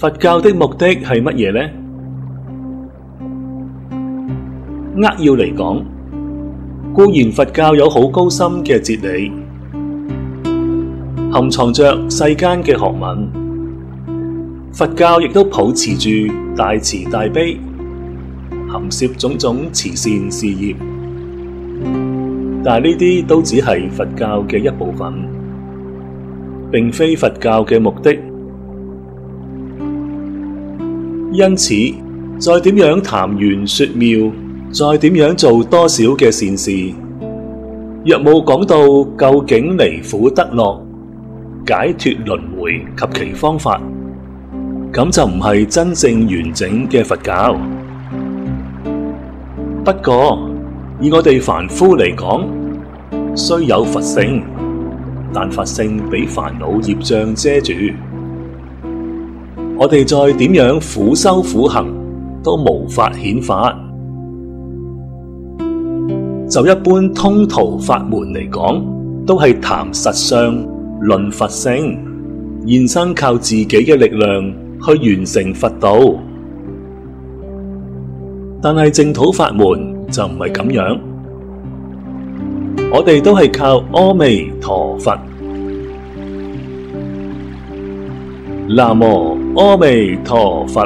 佛教的目的系乜嘢呢？扼要嚟讲，固然佛教有好高深嘅哲理，含藏着世间嘅学问。佛教亦都保持住大慈大悲，含涉种种慈善事业。但呢啲都只系佛教嘅一部分，并非佛教嘅目的。因此，再点样谈玄说妙，再点样做多少嘅善事，若冇讲到究竟离苦得乐、解脱轮回及其方法，咁就唔系真正完整嘅佛教。不过，以我哋凡夫嚟讲，虽有佛性，但佛性俾烦恼业障遮住。我哋再点样苦修苦行，都无法显化。就一般通途法门嚟讲，都系谈实相、论佛性，现身靠自己嘅力量去完成佛道。但系净土法门就唔系咁样，我哋都系靠阿弥陀佛。那么。阿弥陀佛。